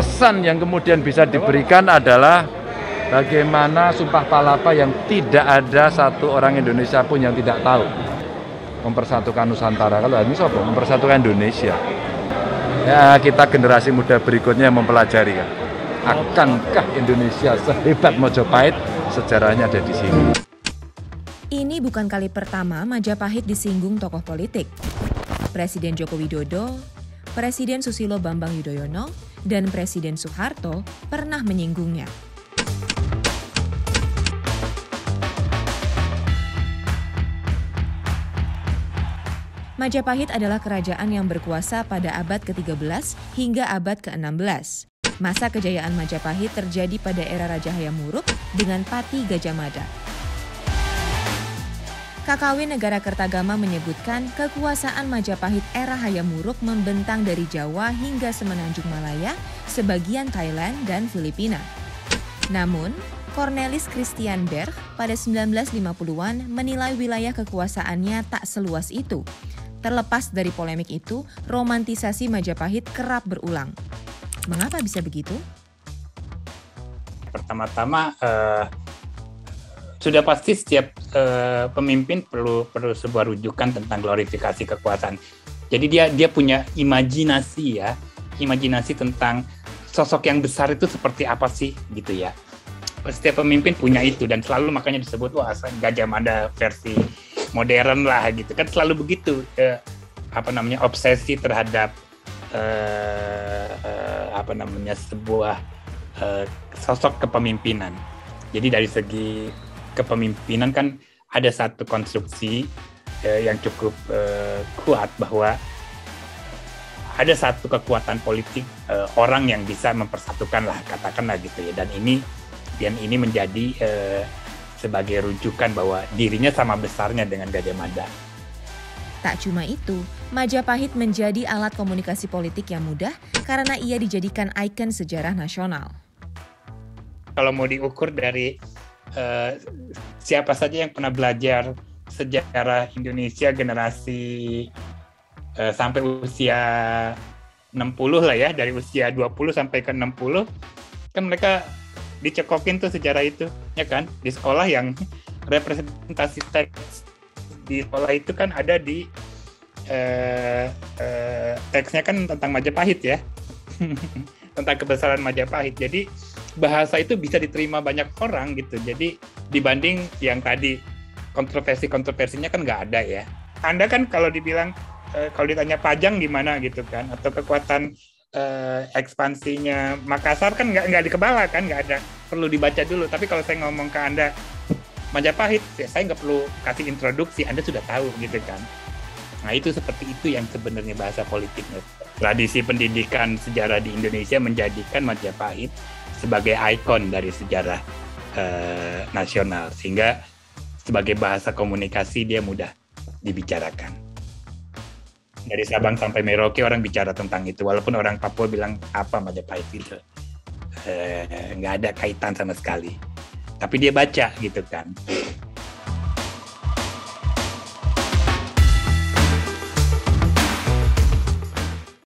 pesan yang kemudian bisa diberikan adalah bagaimana Sumpah Palapa yang tidak ada satu orang Indonesia pun yang tidak tahu mempersatukan Nusantara. Kalau ini sopo mempersatukan Indonesia. Ya kita generasi muda berikutnya yang mempelajari kan. Akankah Indonesia sehebat Mojopahit? Sejarahnya ada di sini. Ini bukan kali pertama Majapahit disinggung tokoh politik. Presiden Joko Widodo, Presiden Susilo Bambang Yudhoyono, dan Presiden Soeharto pernah menyinggungnya. Majapahit adalah kerajaan yang berkuasa pada abad ke-13 hingga abad ke-16. Masa kejayaan Majapahit terjadi pada era Raja Hayam Wuruk dengan Pati Gajah Mada. KKW Negara Kertagama menyebutkan kekuasaan Majapahit era Hayam Wuruk membentang dari Jawa hingga Semenanjung Malaya, sebagian Thailand dan Filipina. Namun, Cornelis Christian Berg pada 1950-an menilai wilayah kekuasaannya tak seluas itu Terlepas dari polemik itu, romantisasi Majapahit kerap berulang. Mengapa bisa begitu? Pertama-tama uh, sudah pasti setiap uh, pemimpin perlu perlu sebuah rujukan tentang glorifikasi kekuasaan. Jadi dia dia punya imajinasi ya, imajinasi tentang sosok yang besar itu seperti apa sih gitu ya. Setiap pemimpin punya itu dan selalu makanya disebut wah Gajah Mada versi modern lah gitu kan selalu begitu eh, apa namanya obsesi terhadap eh, eh, apa namanya sebuah eh, sosok kepemimpinan jadi dari segi kepemimpinan kan ada satu konstruksi eh, yang cukup eh, kuat bahwa ada satu kekuatan politik eh, orang yang bisa mempersatukan lah katakanlah gitu ya dan ini dan ini menjadi eh, sebagai rujukan bahwa dirinya sama besarnya dengan Gajah Mada. Tak cuma itu, Majapahit menjadi alat komunikasi politik yang mudah karena ia dijadikan ikon sejarah nasional. Kalau mau diukur dari uh, siapa saja yang pernah belajar sejarah Indonesia generasi uh, sampai usia 60 lah ya, dari usia 20 sampai ke 60, kan mereka dicekokin tuh sejarah itu ya kan? Di sekolah yang representasi teks di sekolah itu kan ada di eh, eh, teksnya kan tentang Majapahit ya. Tentang kebesaran Majapahit. Jadi bahasa itu bisa diterima banyak orang gitu. Jadi dibanding yang tadi kontroversi-kontroversinya kan nggak ada ya. Anda kan kalau dibilang eh, kalau ditanya pajang gimana gitu kan atau kekuatan uh, ekspansinya Makassar kan nggak nggak di kepala kan nggak ada. Perlu dibaca dulu. Tapi kalau saya ngomong ke anda Majapahit ya saya nggak perlu kasih introduksi anda sudah tahu gitu kan. Nah itu seperti itu yang sebenarnya bahasa politiknya. Tradisi pendidikan sejarah di Indonesia menjadikan Majapahit sebagai ikon dari sejarah uh, nasional sehingga sebagai bahasa komunikasi dia mudah dibicarakan. Dari Sabang sampai Merauke orang bicara tentang itu walaupun orang Papua bilang apa Majapahit itu? Eh, nggak ada kaitan sama sekali. Tapi dia baca gitu kan